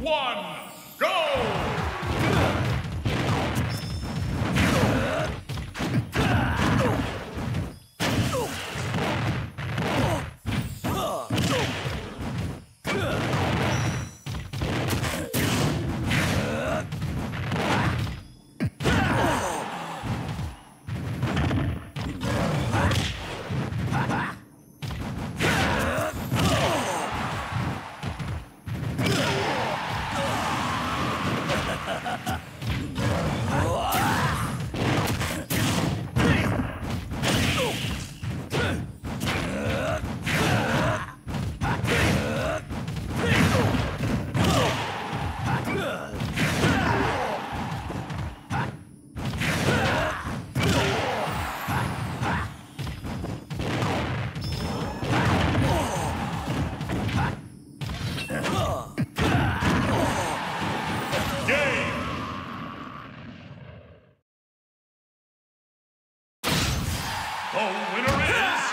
one, ha ha ha The winner is